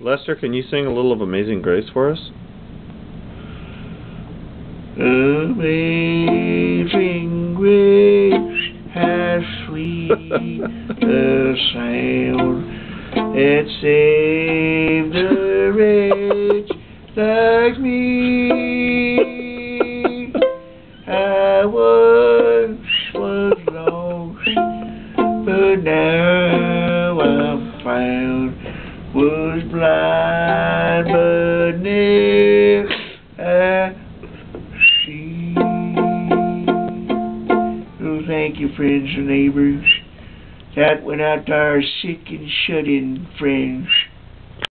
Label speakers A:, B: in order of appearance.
A: Lester, can you sing a little of Amazing Grace for us?
B: Amazing grace, how sweet the sound that saved a wretch like me. I once was lost, but now I'm found. Was blind, but now I see. Oh, thank you, friends and neighbors. That went out to our sick and shut-in friends.